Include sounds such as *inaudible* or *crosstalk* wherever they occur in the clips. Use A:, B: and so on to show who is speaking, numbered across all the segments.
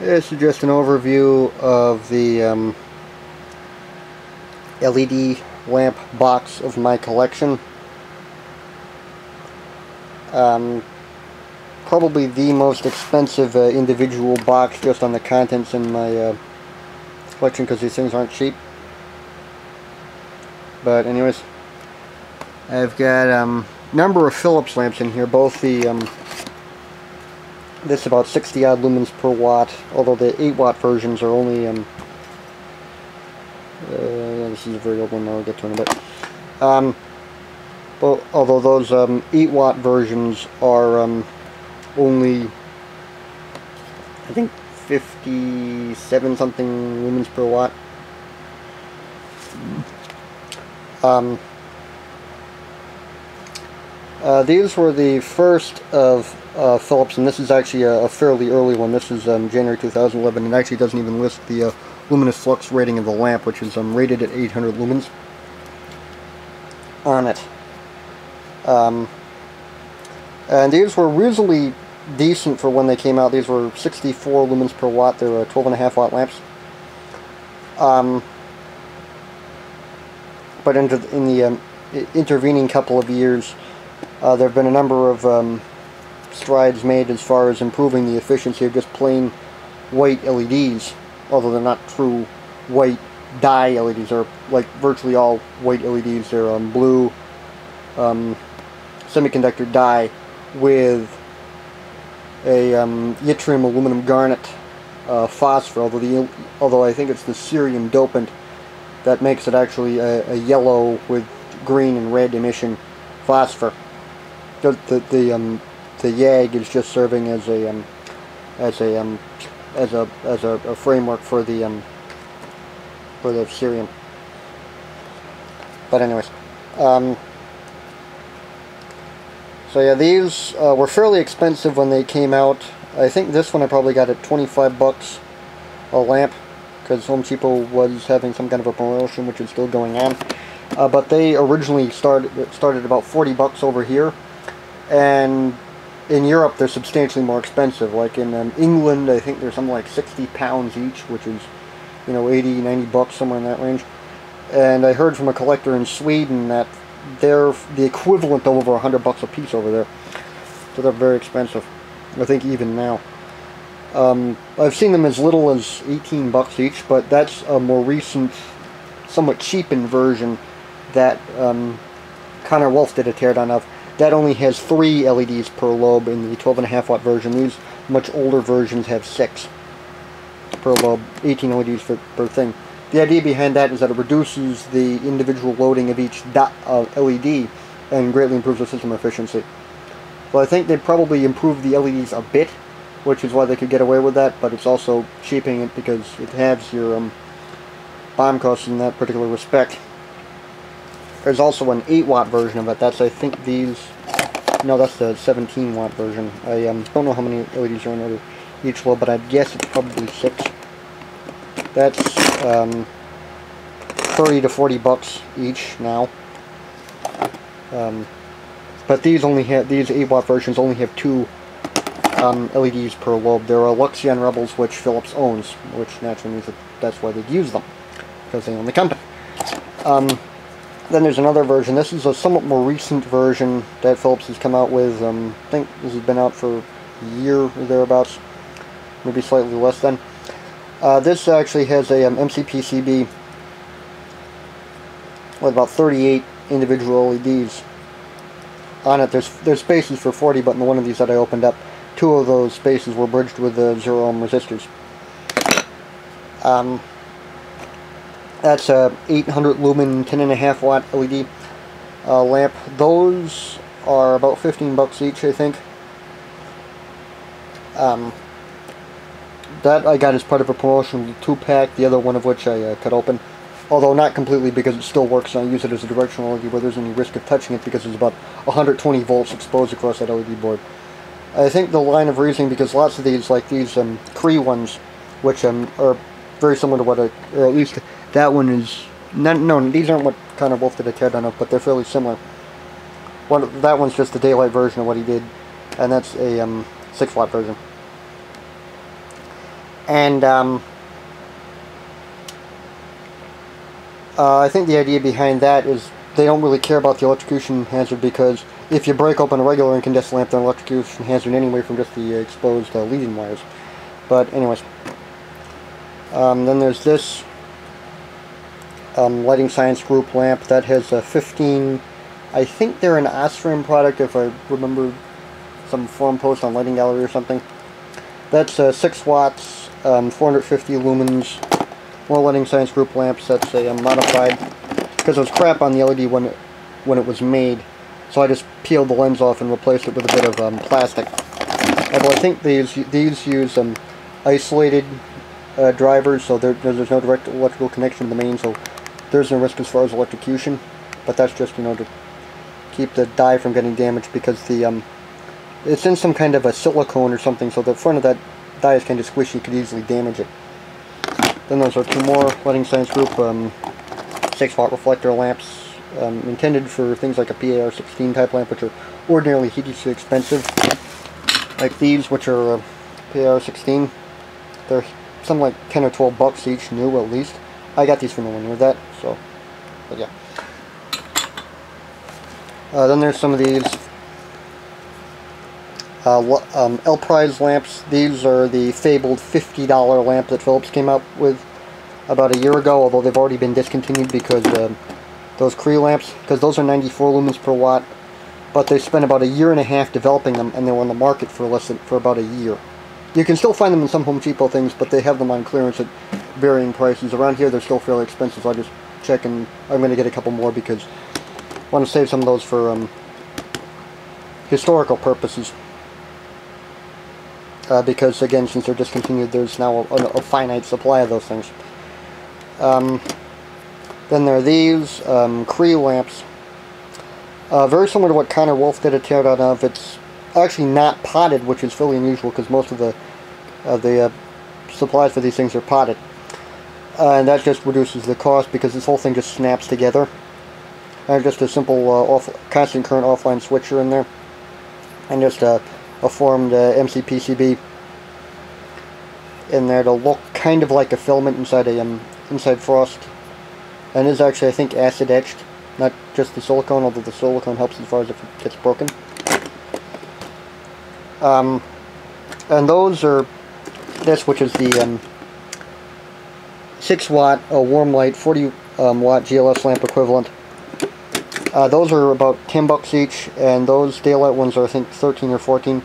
A: This is just an overview of the um, LED lamp box of my collection. Um, probably the most expensive uh, individual box just on the contents in my uh, collection because these things aren't cheap. But anyways, I've got a um, number of Philips lamps in here, both the um, this is about 60 odd lumens per watt, although the 8 watt versions are only, um, uh, this is a very old one, I'll get to in a bit. Um, but, although those um, 8 watt versions are um, only, I think, 57 something lumens per watt. Um, uh, these were the first of uh, Philips, and this is actually a, a fairly early one. This is um, January 2011, and actually doesn't even list the uh, luminous flux rating of the lamp, which is um, rated at 800 lumens on it. Um, and these were reasonably decent for when they came out. These were 64 lumens per watt. They were 12.5 watt lamps. Um, but in the, in the um, intervening couple of years, uh, there have been a number of um, strides made as far as improving the efficiency of just plain white LEDs, although they're not true white die LEDs. They're like virtually all white LEDs. They're um, blue um, semiconductor die with a um, yttrium aluminum garnet uh, phosphor, although, the, although I think it's the cerium dopant that makes it actually a, a yellow with green and red emission phosphor the the the, um, the YAG is just serving as a um, as a um, as a as a, a framework for the um, for the cerium. But anyways, um, so yeah, these uh, were fairly expensive when they came out. I think this one I probably got at 25 bucks a lamp because Home Depot was having some kind of a promotion, which is still going on. Uh, but they originally started started about 40 bucks over here and in Europe they're substantially more expensive. Like in um, England, I think they're something like 60 pounds each, which is, you know, 80, 90 bucks, somewhere in that range. And I heard from a collector in Sweden that they're the equivalent of over 100 bucks a piece over there. So they're very expensive. I think even now. Um, I've seen them as little as 18 bucks each, but that's a more recent, somewhat cheapened version that um, Connor Wolf did a teardown of that only has three LEDs per lobe in the 12.5 watt version. These much older versions have six per lobe, 18 LEDs per, per thing. The idea behind that is that it reduces the individual loading of each dot, uh, LED and greatly improves the system efficiency. Well, I think they probably improved the LEDs a bit, which is why they could get away with that, but it's also cheaping it because it halves your um, BOM costs in that particular respect. There's also an 8 watt version of it. That's, I think, these... No, that's the 17 watt version. I um, don't know how many LEDs are in each lobe, but I guess it's probably 6. That's um, 30 to 40 bucks each now. Um, but these only have, these 8 watt versions only have two um, LEDs per lobe. There are Luxeon Rebels, which Philips owns, which naturally means that that's why they'd use them, because they own the company. Um, then there's another version. This is a somewhat more recent version that Philips has come out with. Um, I think this has been out for a year or thereabouts, maybe slightly less than. Uh, this actually has a um, MCPCB with about 38 individual LEDs on it. There's there's spaces for 40, but in one of these that I opened up, two of those spaces were bridged with the zero ohm resistors. Um, that's a 800 lumen 10.5 watt LED uh, lamp. Those are about 15 bucks each, I think. Um, that I got as part of a promotional two-pack, the other one of which I uh, cut open. Although not completely because it still works and I use it as a directional LED where there's any risk of touching it because there's about 120 volts exposed across that LED board. I think the line of reasoning, because lots of these, like these um, Cree ones, which um, are very similar to what I, or at least that one is, not, no, these aren't what Connor Wolf did a teardown of, but they're fairly similar. One, that one's just the daylight version of what he did, and that's a um, 6 watt version. And um, uh, I think the idea behind that is they don't really care about the electrocution hazard because if you break open a regular incandescent lamp, they're an electrocution hazard anyway from just the exposed uh, leading wires. But anyways, um, then there's this um, Lighting Science Group lamp that has a 15. I think they're an Osram product if I remember some forum post on Lighting Gallery or something. That's uh, 6 watts, um, 450 lumens, more Lighting Science Group lamps. That's a, a modified because it was crap on the LED when it, when it was made. So I just peeled the lens off and replaced it with a bit of um, plastic. Although I think these these use um, isolated uh, drivers, so there, there's no direct electrical connection to the main, so there's no risk as far as electrocution. But that's just you know to keep the die from getting damaged because the um, it's in some kind of a silicone or something, so the front of that die is kind of squishy, you could easily damage it. Then those are two more Lighting Science Group um, 6 watt reflector lamps um, intended for things like a PAR-16 type lamp, which are ordinarily hideously expensive. Like these, which are uh, PAR-16, they're something like 10 or 12 bucks each, new at least. I got these from for nowhere near that, so, but yeah. Uh, then there's some of these uh, um, L Prize lamps. These are the fabled $50 lamp that Philips came up with about a year ago, although they've already been discontinued because um, those Cree lamps, because those are 94 lumens per watt, but they spent about a year and a half developing them, and they were on the market for less than for about a year. You can still find them in some Home Depot things, but they have them on clearance at varying prices. Around here, they're still fairly expensive, so I just check, and I'm going to get a couple more because I want to save some of those for um, historical purposes. Uh, because, again, since they're discontinued, there's now a, a, finite supply of those things. Um, then there are these um, Cree lamps. Uh, very similar to what Connor Wolf did a teardown of. It's actually not potted, which is fairly unusual because most of the uh, the supplies for these things are potted. Uh, and that just reduces the cost because this whole thing just snaps together. And just a simple uh, off constant current offline switcher in there. And just a, a formed uh, MCPCB in there to look kind of like a filament inside a um, inside frost and is actually, I think, acid etched, not just the silicone, although the silicone helps as far as if it gets broken. Um, and those are, this which is the um, 6 watt uh, warm light 40 um, watt GLS lamp equivalent. Uh, those are about 10 bucks each, and those daylight ones are I think 13 or 14.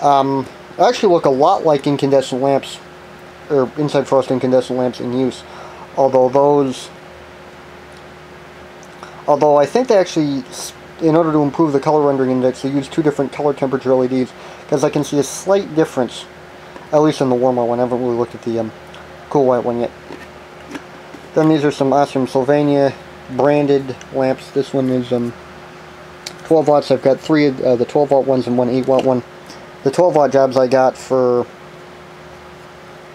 A: Um, actually look a lot like incandescent lamps, or inside frost incandescent lamps in use although those although I think they actually in order to improve the color rendering index they use two different color temperature LEDs because I can see a slight difference at least in the warmer one I haven't really looked at the um, cool white one yet then these are some Osram Sylvania branded lamps this one is um, 12 watts I've got three of uh, the 12 watt ones and one 8 watt one the 12 watt jobs I got for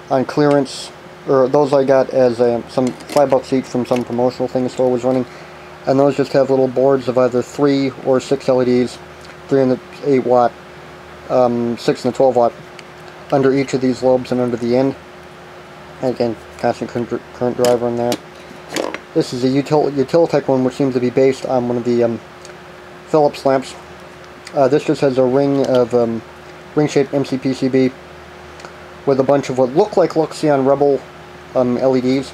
A: on clearance or those I got as a, some five bucks each from some promotional thing the store was running. And those just have little boards of either three or six LEDs, three and the eight watt, um, six and the 12 watt, under each of these lobes and under the end. Again, constant current driver in there. This is a Util Utilitech one, which seems to be based on one of the um, Philips lamps. Uh, this just has a ring of um, ring-shaped MCPCB with a bunch of what look like Luxeon Rebel um, LEDs.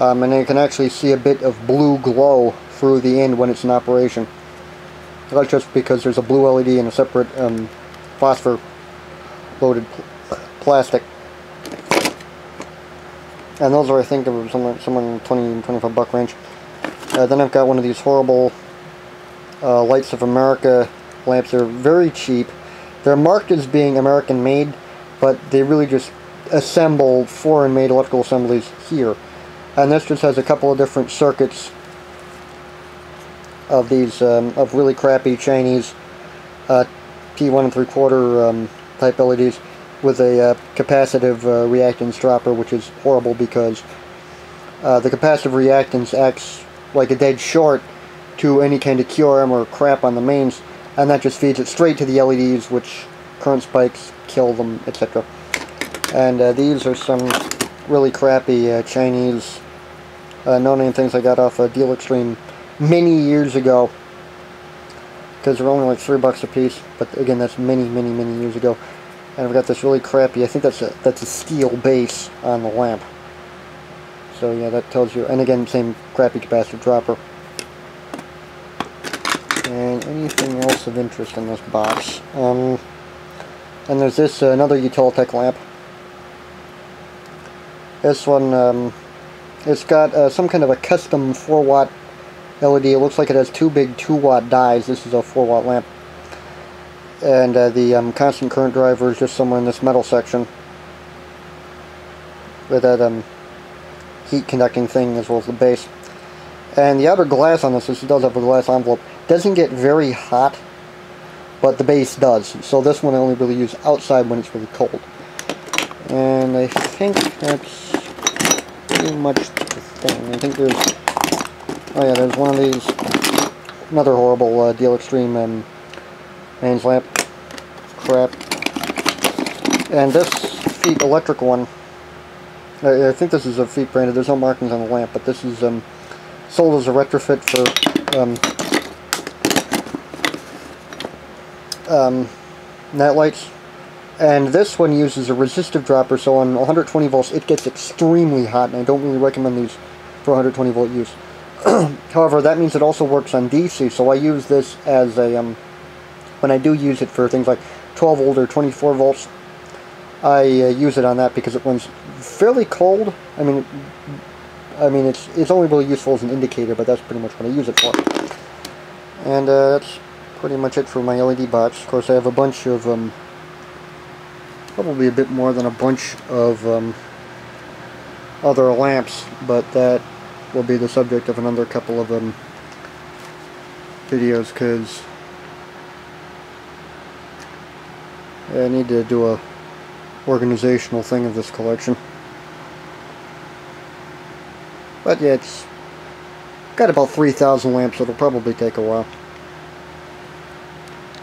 A: Um, and you can actually see a bit of blue glow through the end when it's in operation. That's just because there's a blue LED and a separate um, phosphor loaded pl plastic. And those are, I think, somewhere, somewhere in the 20 25 buck range. Uh, then I've got one of these horrible uh, Lights of America lamps. They're very cheap. They're marked as being American made, but they really just assemble foreign-made electrical assemblies here. And this just has a couple of different circuits of these, um, of really crappy Chinese uh, P1 and 3 quarter um, type LEDs with a uh, capacitive uh, reactance dropper, which is horrible because uh, the capacitive reactance acts like a dead short to any kind of QRM or crap on the mains, and that just feeds it straight to the LEDs, which current spikes kill them, etc. And uh, these are some really crappy uh, Chinese no-name things I got off uh, Deal Extreme many years ago. Because they're only like three bucks a piece. But again, that's many, many, many years ago. And I've got this really crappy, I think that's a, that's a steel base on the lamp. So yeah, that tells you, and again, same crappy capacitor dropper. And anything else of interest in this box. Um, and there's this, uh, another Utilitech lamp. This one, um, it's got uh, some kind of a custom 4 watt LED. It looks like it has two big 2 watt dies. This is a 4 watt lamp and uh, the um, constant current driver is just somewhere in this metal section with that um, heat conducting thing as well as the base. And the outer glass on this, this does have a glass envelope, doesn't get very hot, but the base does. So this one I only really use outside when it's really cold. And I think that's pretty much the thing. I think there's, oh yeah, there's one of these, another horrible uh, Deal Extreme um, mains lamp crap. And this Feit electric one, I, I, think this is a Feit branded, there's no markings on the lamp, but this is um, sold as a retrofit for um, um, net lights. And this one uses a resistive dropper, so on 120 volts it gets extremely hot, and I don't really recommend these for 120 volt use. *clears throat* However, that means it also works on DC, so I use this as a, um, when I do use it for things like 12 volt or 24 volts. I uh, use it on that because it runs fairly cold. I mean, I mean it's it's only really useful as an indicator, but that's pretty much what I use it for. And uh, that's pretty much it for my LED box. Of course, I have a bunch of um, probably a bit more than a bunch of um, other lamps, but that will be the subject of another couple of um, videos because I need to do a organizational thing of this collection. But yeah, it's got about 3,000 lamps, so it'll probably take a while.